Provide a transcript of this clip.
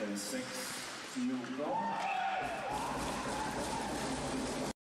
and six, Neil Gold.